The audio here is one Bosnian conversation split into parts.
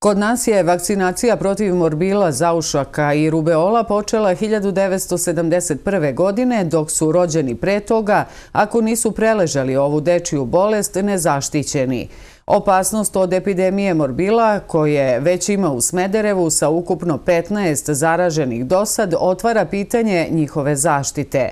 Kod nas je vakcinacija protiv morbila, zaušaka i rubeola počela 1971. godine, dok su rođeni pre toga, ako nisu preležali ovu dečiju bolest, nezaštićeni. Opasnost od epidemije morbila, koje već ima u Smederevu sa ukupno 15 zaraženih dosad, otvara pitanje njihove zaštite.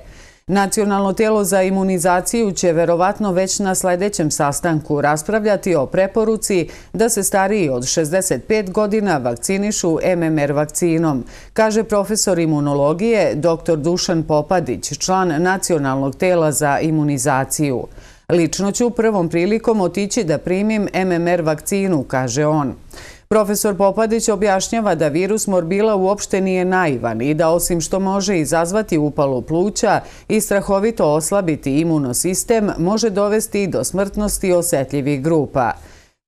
Nacionalno tijelo za imunizaciju će verovatno već na sljedećem sastanku raspravljati o preporuci da se stariji od 65 godina vakcinišu MMR vakcinom, kaže profesor imunologije dr. Dušan Popadić, član Nacionalnog tijela za imunizaciju. Lično ću prvom prilikom otići da primim MMR vakcinu, kaže on. Profesor Popadić objašnjava da virus morbila uopšte nije naivan i da osim što može izazvati upalu pluća i strahovito oslabiti imunosistem, može dovesti i do smrtnosti osetljivih grupa.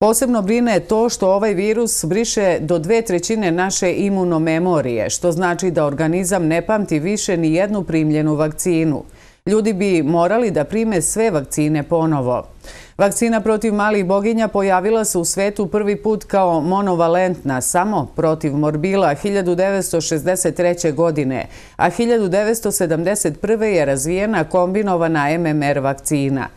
Posebno brine to što ovaj virus briše do dve trećine naše imunomemorije, što znači da organizam ne pamti više ni jednu primljenu vakcinu. Ljudi bi morali da prime sve vakcine ponovo. Vakcina protiv malih boginja pojavila se u svetu prvi put kao monovalentna samo protiv morbila 1963. godine, a 1971. je razvijena kombinovana MMR vakcina.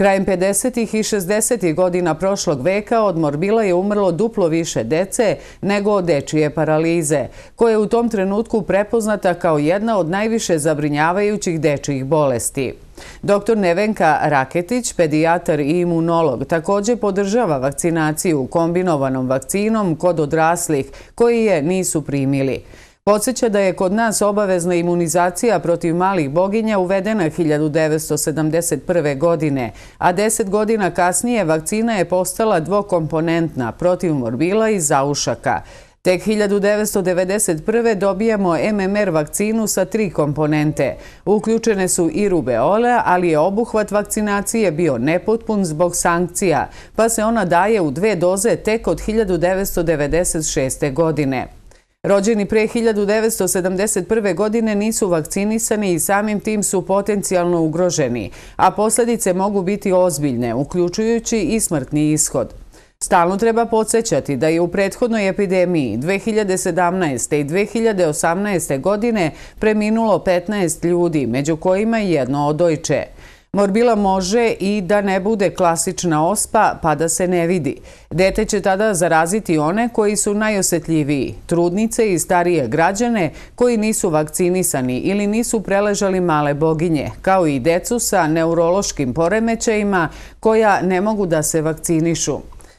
Krajem 50. i 60. godina prošlog veka od morbila je umrlo duplo više dece nego od dečije paralize, koja je u tom trenutku prepoznata kao jedna od najviše zabrinjavajućih dečijih bolesti. Dr. Nevenka Raketić, pedijatar i imunolog, također podržava vakcinaciju kombinovanom vakcinom kod odraslih koji je nisu primili. Podseća da je kod nas obavezna imunizacija protiv malih boginja uvedena 1971. godine, a deset godina kasnije vakcina je postala dvokomponentna protiv morbila i zaušaka. Tek 1991. dobijamo MMR vakcinu sa tri komponente. Uključene su i rubeole, ali je obuhvat vakcinacije bio nepotpun zbog sankcija, pa se ona daje u dve doze tek od 1996. godine. Rođeni pre 1971. godine nisu vakcinisani i samim tim su potencijalno ugroženi, a posljedice mogu biti ozbiljne, uključujući i smrtni ishod. Stalno treba podsjećati da je u prethodnoj epidemiji 2017. i 2018. godine preminulo 15 ljudi, među kojima je jedno odojče. Morbila može i da ne bude klasična ospa pa da se ne vidi. Dete će tada zaraziti one koji su najosjetljiviji, trudnice i starije građane koji nisu vakcinisani ili nisu preležali male boginje, kao i decu sa neurološkim poremećajima koja ne mogu da se vakcinišu.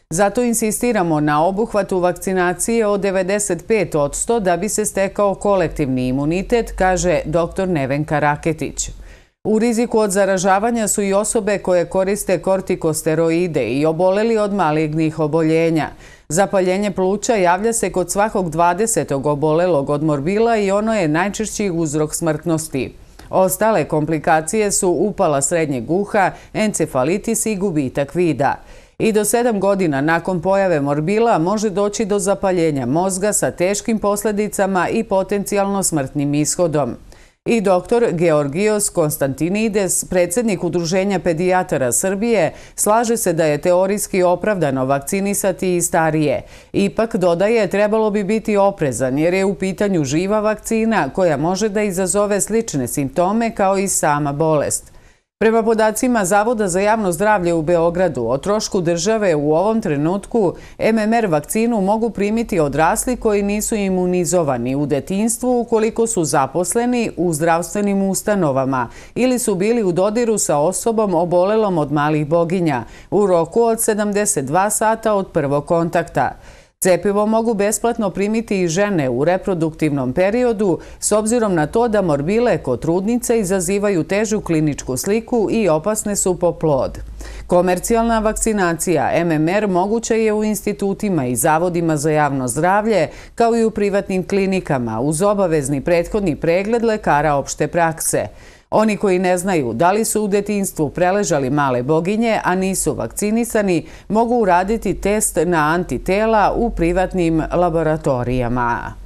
Zato insistiramo na obuhvatu vakcinacije od 95 od 100 da bi se stekao kolektivni imunitet, kaže dr. Nevenka Raketić. U riziku od zaražavanja su i osobe koje koriste kortikosteroide i oboleli od malignih oboljenja. Zapaljenje pluća javlja se kod svakog 20. obolelog od morbila i ono je najčešći uzrok smrtnosti. Ostale komplikacije su upala srednjeg uha, encefalitis i gubitak vida. I do sedam godina nakon pojave morbila može doći do zapaljenja mozga sa teškim posljedicama i potencijalno smrtnim ishodom. I doktor Georgios Konstantinides, predsjednik Udruženja pedijatara Srbije, slaže se da je teorijski opravdano vakcinisati i starije. Ipak, dodaje, trebalo bi biti oprezan jer je u pitanju živa vakcina koja može da izazove slične simptome kao i sama bolest. Prema podacima Zavoda za javno zdravlje u Beogradu, o trošku države u ovom trenutku MMR vakcinu mogu primiti odrasli koji nisu imunizovani u detinstvu ukoliko su zaposleni u zdravstvenim ustanovama ili su bili u dodiru sa osobom obolelom od malih boginja u roku od 72 sata od prvog kontakta. Cepivo mogu besplatno primiti i žene u reproduktivnom periodu s obzirom na to da morbile kod trudnice izazivaju težu kliničku sliku i opasne su po plod. Komercijalna vakcinacija MMR moguća je u institutima i zavodima za javno zdravlje kao i u privatnim klinikama uz obavezni prethodni pregled lekara opšte prakse. Oni koji ne znaju da li su u detinstvu preležali male boginje, a nisu vakcinisani, mogu uraditi test na antitela u privatnim laboratorijama.